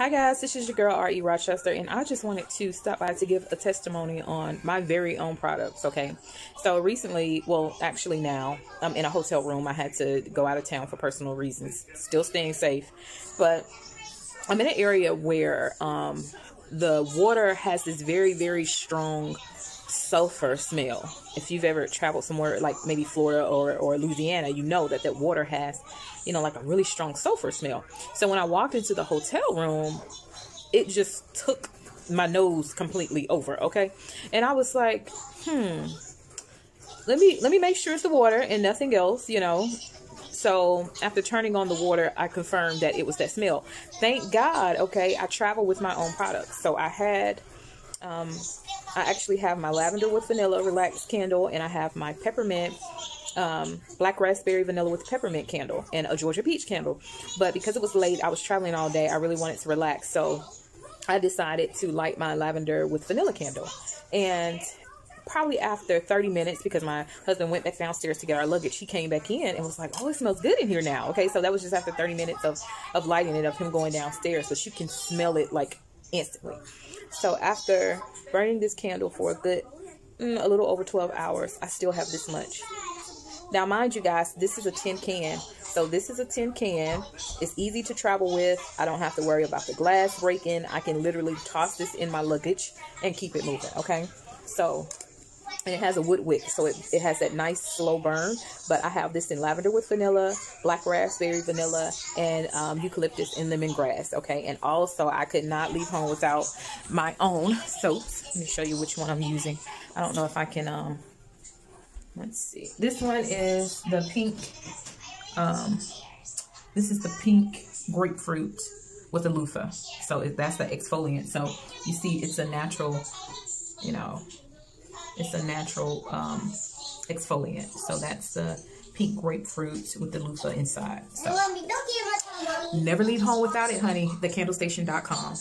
Hi guys, this is your girl R.E. Rochester, and I just wanted to stop by to give a testimony on my very own products, okay? So recently, well, actually now, I'm in a hotel room. I had to go out of town for personal reasons, still staying safe. But I'm in an area where um, the water has this very, very strong sulfur smell. If you've ever traveled somewhere like maybe Florida or, or Louisiana, you know that that water has you know, like a really strong sulfur smell. So when I walked into the hotel room, it just took my nose completely over, okay? And I was like, hmm, let me let me make sure it's the water and nothing else, you know. So after turning on the water, I confirmed that it was that smell. Thank God, okay, I travel with my own products. So I had um I actually have my lavender with vanilla relaxed candle and I have my peppermint um, black raspberry vanilla with peppermint candle and a Georgia peach candle. But because it was late, I was traveling all day. I really wanted to relax. So I decided to light my lavender with vanilla candle. And probably after 30 minutes, because my husband went back downstairs to get our luggage, he came back in and was like, oh, it smells good in here now. Okay, so that was just after 30 minutes of, of lighting it, of him going downstairs. So she can smell it like instantly. So after burning this candle for a good, mm, a little over 12 hours, I still have this much. Now, mind you guys, this is a tin can. So this is a tin can. It's easy to travel with. I don't have to worry about the glass breaking. I can literally toss this in my luggage and keep it moving, okay? So, and it has a wood wick, so it, it has that nice slow burn. But I have this in lavender with vanilla, black raspberry vanilla, and um, eucalyptus and lemongrass, okay? And also, I could not leave home without my own soaps. Let me show you which one I'm using. I don't know if I can... um let's see. This one is the pink, um, this is the pink grapefruit with a loofah. So that's the exfoliant. So you see it's a natural, you know, it's a natural um, exfoliant. So that's the pink grapefruit with the loofah inside. So never leave home without it, honey. Thecandlestation.com.